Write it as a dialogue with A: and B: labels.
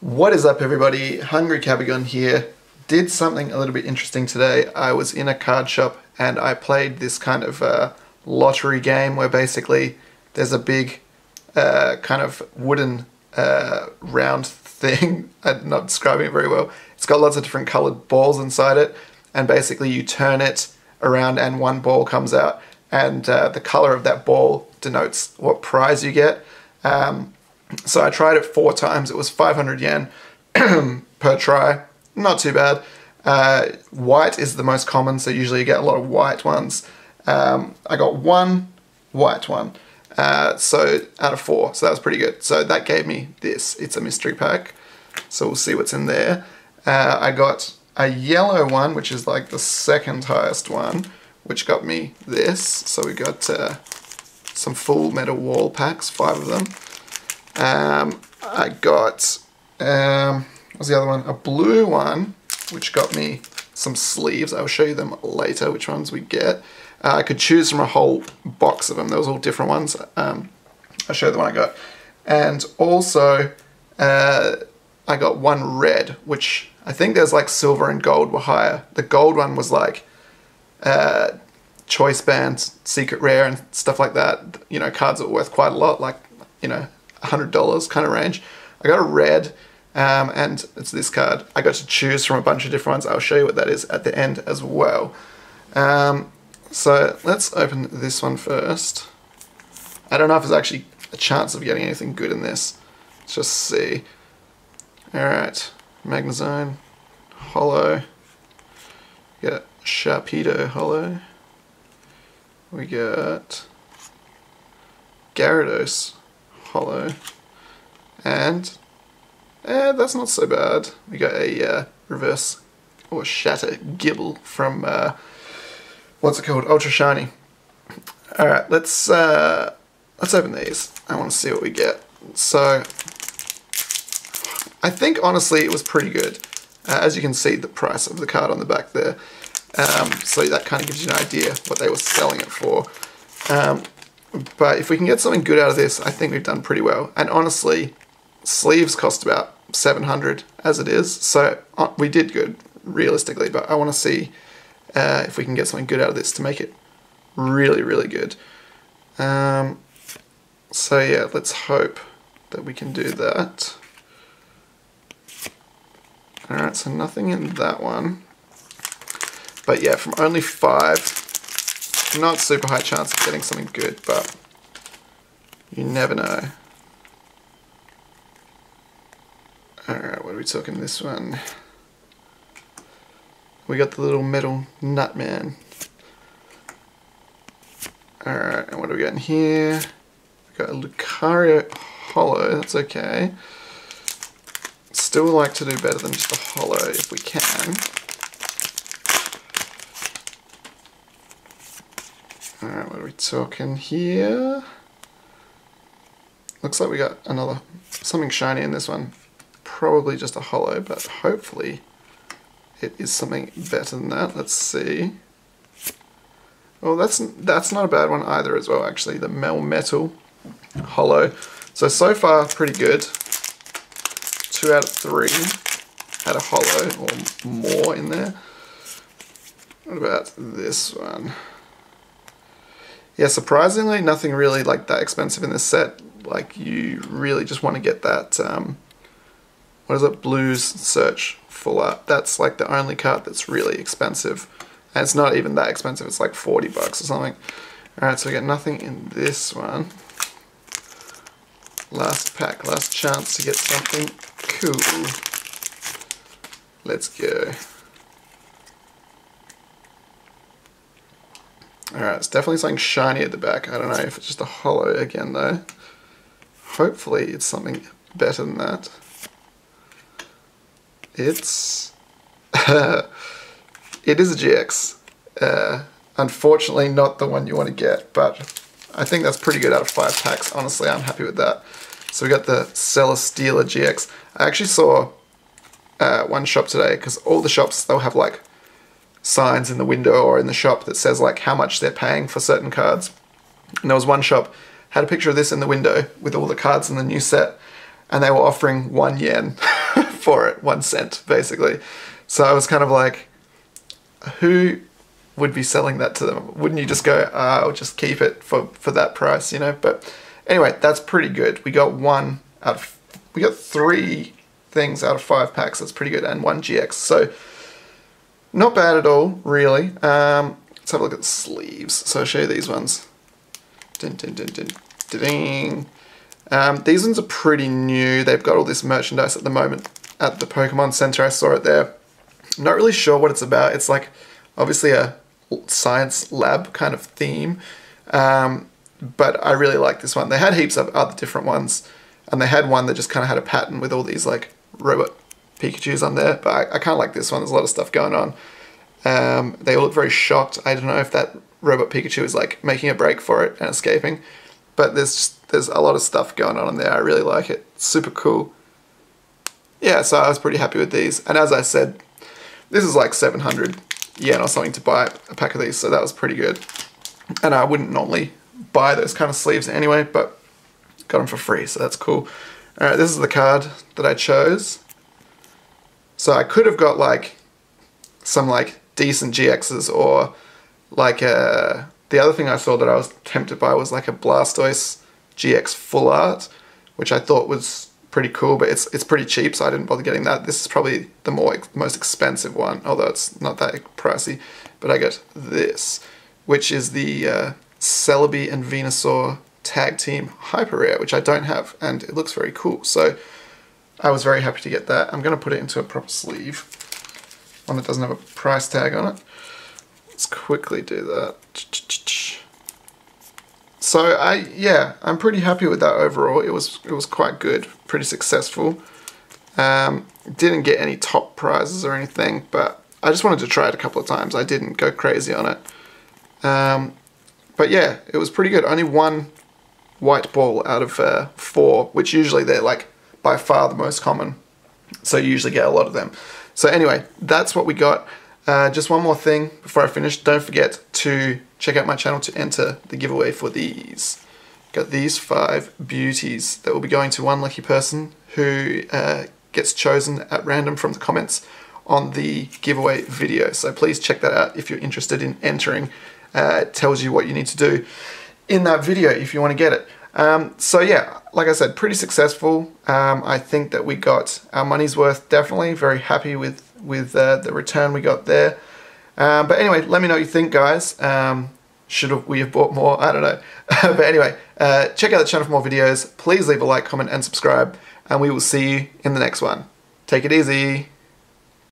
A: What is up, everybody? Hungry Kabigon here. Did something a little bit interesting today. I was in a card shop and I played this kind of uh, lottery game where basically there's a big uh, kind of wooden uh, round thing. I'm not describing it very well. It's got lots of different colored balls inside it, and basically you turn it around and one ball comes out, and uh, the color of that ball denotes what prize you get. Um, so I tried it four times. It was 500 yen per try. Not too bad. Uh, white is the most common, so usually you get a lot of white ones. Um, I got one white one. Uh, so out of four, so that was pretty good. So that gave me this. It's a mystery pack. So we'll see what's in there. Uh, I got a yellow one, which is like the second highest one, which got me this. So we got uh, some full metal wall packs, five of them. Um, I got, um, the other one? A blue one, which got me some sleeves. I'll show you them later, which ones we get. Uh, I could choose from a whole box of them. There was all different ones. Um, I'll show you the one I got. And also, uh, I got one red, which I think there's like silver and gold were higher. The gold one was like uh, choice bands, secret rare, and stuff like that. You know, cards that were worth quite a lot, like, you know, $100 kind of range. I got a red, um, and it's this card. I got to choose from a bunch of different ones. I'll show you what that is at the end as well. Um, so let's open this one first. I don't know if there's actually a chance of getting anything good in this. Let's just see. Alright, Magnezone, Holo. We got Sharpedo Holo. We got Gyarados Holo. And, eh, that's not so bad. We got a uh, reverse or shatter Gible from, uh, what's it called? Ultra Shiny. Alright, let's, uh, let's open these. I want to see what we get. So, I think honestly it was pretty good. Uh, as you can see the price of the card on the back there. Um, so that kind of gives you an idea what they were selling it for. Um, but if we can get something good out of this, I think we've done pretty well. And honestly, sleeves cost about 700 as it is. So uh, we did good realistically, but I want to see uh, if we can get something good out of this to make it really, really good. Um, so yeah, let's hope that we can do that. Alright, so nothing in that one. But yeah, from only five, not super high chance of getting something good, but you never know. Alright, what are we talking this one? We got the little metal nut man. Alright, and what do we got in here? We got a Lucario Holo, that's okay. Still like to do better than just a holo if we can. Alright, what are we talking here? Looks like we got another, something shiny in this one. Probably just a holo, but hopefully it is something better than that. Let's see. Well, that's that's not a bad one either as well, actually. The Mel Metal Holo. So, so far, pretty good two out of three had a holo or more in there. What about this one? Yeah, surprisingly, nothing really like that expensive in this set. Like you really just want to get that, um, what is it, Blues Search full art. That's like the only card that's really expensive. And it's not even that expensive, it's like 40 bucks or something. Alright, so we got nothing in this one. Last pack, last chance to get something Cool. Let's go. Alright, it's definitely something shiny at the back. I don't know if it's just a holo again though. Hopefully it's something better than that. It's... it is a GX. Uh, unfortunately not the one you want to get, but I think that's pretty good out of five packs. Honestly, I'm happy with that. So we got the Celesteela GX. I actually saw uh, one shop today because all the shops they'll have like signs in the window or in the shop that says like how much they're paying for certain cards. And there was one shop had a picture of this in the window with all the cards in the new set, and they were offering one yen. for it, one cent, basically. So I was kind of like, who would be selling that to them? Wouldn't you just go, ah, I'll just keep it for, for that price, you know? But anyway, that's pretty good. We got one out of, we got three things out of five packs. That's pretty good. And one GX. So not bad at all, really. Um, let's have a look at the sleeves. So I'll show you these ones. Ding, ding, ding, ding, ding. Um, these ones are pretty new. They've got all this merchandise at the moment at the Pokemon Center. I saw it there. I'm not really sure what it's about. It's like obviously a science lab kind of theme. Um, but I really like this one. They had heaps of other different ones, and they had one that just kind of had a pattern with all these like robot Pikachu's on there. But I, I kind of like this one. There's a lot of stuff going on. Um, they all look very shocked. I don't know if that robot Pikachu is like making a break for it and escaping, but there's just, there's a lot of stuff going on in there. I really like it. Super cool. Yeah, so I was pretty happy with these. And as I said, this is like 700 yen or something to buy a pack of these, so that was pretty good. And I wouldn't normally buy those kind of sleeves anyway, but got them for free, so that's cool. Alright, this is the card that I chose. So I could have got like some like decent GXs or like a, uh, the other thing I saw that I was tempted by was like a Blastoise GX full art, which I thought was pretty cool, but it's it's pretty cheap, so I didn't bother getting that. This is probably the more most expensive one, although it's not that pricey. But I got this, which is the uh, Celebi and Venusaur tag team hyper rare, which I don't have, and it looks very cool. So I was very happy to get that. I'm going to put it into a proper sleeve, one that doesn't have a price tag on it. Let's quickly do that. So I yeah, I'm pretty happy with that overall. It was it was quite good, pretty successful. Um, didn't get any top prizes or anything, but I just wanted to try it a couple of times. I didn't go crazy on it. Um, but yeah, it was pretty good. Only one white ball out of uh, four, which usually they're like by far the most common. So you usually get a lot of them. So anyway, that's what we got. Uh, just one more thing before I finish. Don't forget to check out my channel to enter the giveaway for these. Got these five beauties that will be going to one lucky person who uh, gets chosen at random from the comments on the giveaway video. So please check that out if you're interested in entering. Uh, it tells you what you need to do in that video if you want to get it. Um, so yeah, like I said, pretty successful. Um, I think that we got our money's worth. Definitely very happy with with uh, the return we got there. Um, but anyway, let me know what you think, guys. Um, should we have bought more? I don't know. but anyway, uh, check out the channel for more videos. Please leave a like, comment, and subscribe. And we will see you in the next one. Take it easy.